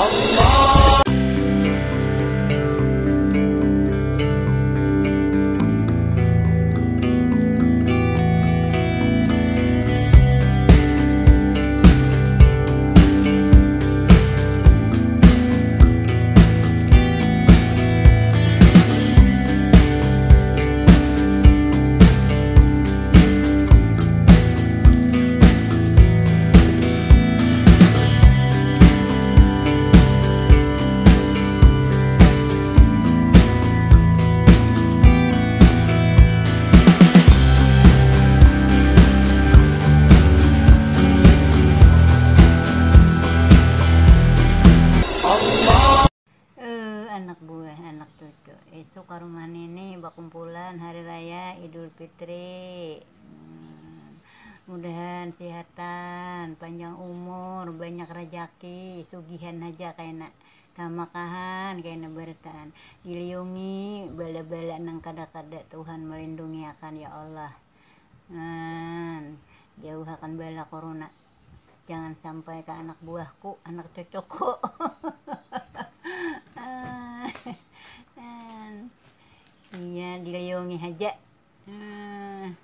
茫茫。Kumpulan hari raya Idul Fitri. Hmm, mudahan sehatan, panjang umur, banyak rezeki, sugihan aja kayak nak kamakahan kayak bertaan dilindungi bala-bala nang kada-kada Tuhan melindungi akan ya Allah. Ngan, jauh akan bala corona. Jangan sampai ke anak buahku anak cucuku Ah, dan iya dilindungi aja Ah.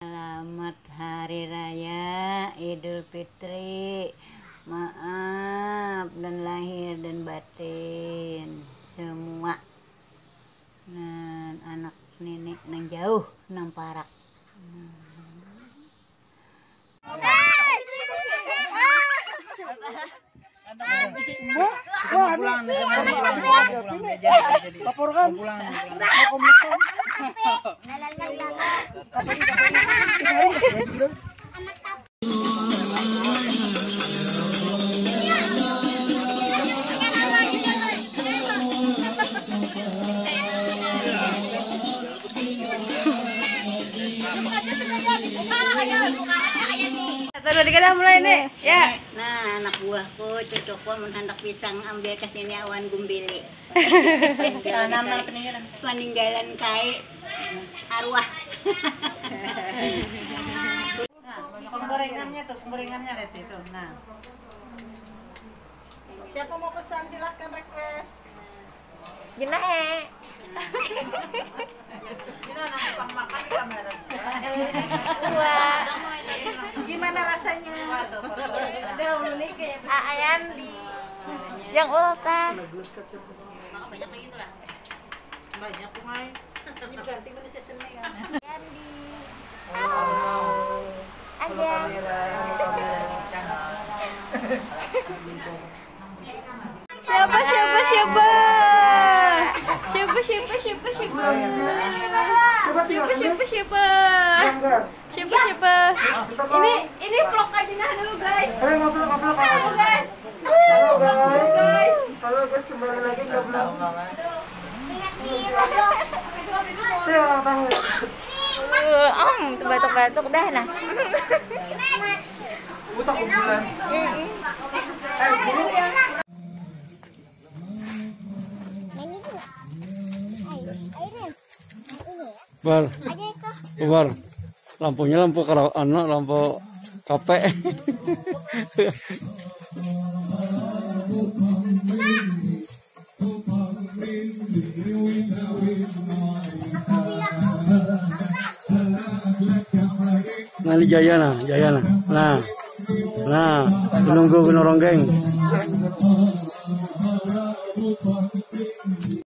Selamat Hari Raya Idul Fitri. Maaf dan lahir dan batin. Semua. Dan anak nenek nang jauh nang parak. Laporkan. Satu tiga dah mulai nih. Ya. Nah anak buahku cucuku menhandak pisang ambil ke sini awan gumbili peninggalan. peninggalan kai arwah Penggorengannya tuh, penggorengannya lihat itu. Nah. Siapa mau pesan silahkan request. Di kamera? Wah. Gimana rasanya? Ada ulu kayak Ayan di yang ulta. Banyak kumai. Ini ganti mana seasonnya ya? Yandi. Aja. Siapa siapa siapa? Siapa siapa siapa siapa? Siapa siapa siapa? Siapa siapa? Ini ini vlog aja nah dulu guys. Halo guys. Halo guys. Halo guys, kembali lagi ke vlog. Uh, om, batuk-batuk dah nah. Utak kumpulan. Bar, bar. Lampunya lampu kara, anu lampu kape. nah ini jaya nah, jaya nah. Nah, nah, menunggu gunung ronggeng.